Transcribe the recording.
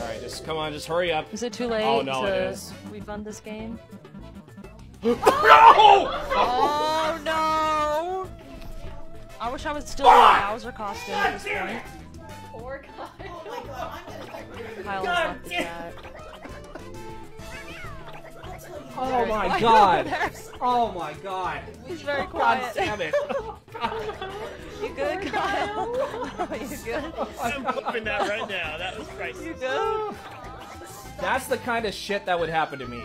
Alright, just come on, just hurry up. Is it too late Oh, no, to it is. refund this game? no! Oh no! I wish I was still in my Bowser costume at this point. Poor guy. Oh my god, I'm gonna Kyle God left the damn. chat. I'll tell you Oh my god! Oh my god! He's very oh, God quiet. damn it! You good, Kyle? You good? I'm whooping that right now. That was priceless. You good? That's the kind of shit that would happen to me.